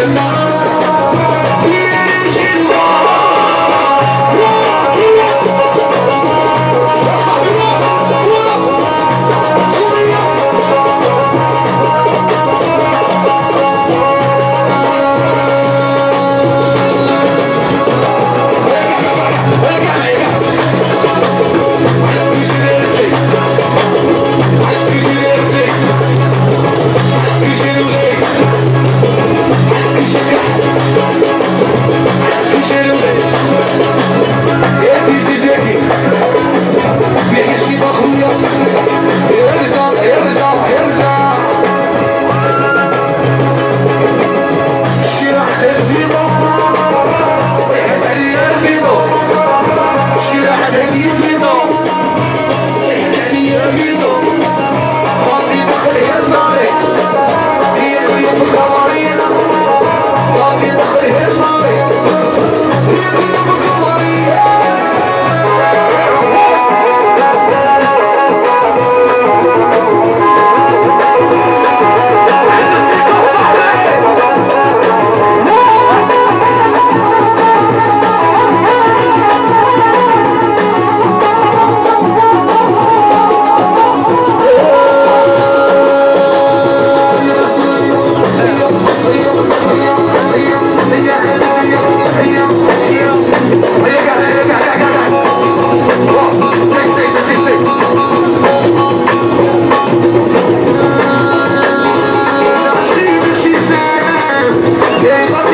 the Yeah.